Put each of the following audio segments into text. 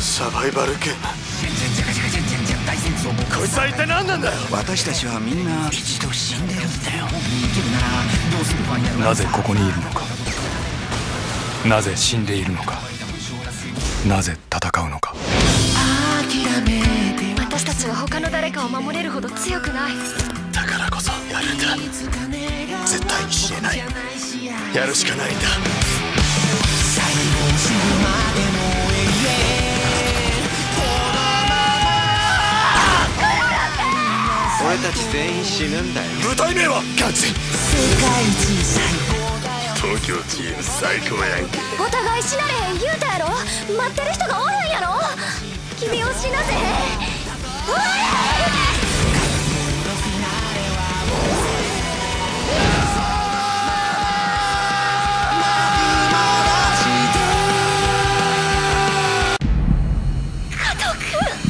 サバイバルゲームこいつは一体何なんだよ。私たちはみんな一度死んでるんだよ。なぜここにいるのかなぜ死んでいるのか？なぜ戦うのか？私たちは他の誰かを守れるほど強くない。だからこそやるんだ。絶対に死ねない。やるしかないんだ。俺たち全員死ぬんだよ。部隊名はガチ東京チーム最高やんけ。お互い死なれへん言うたやろ。待ってる人がおるんやろ。君を死なせ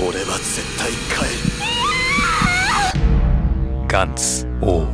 お俺は絶対帰る。ガンツ王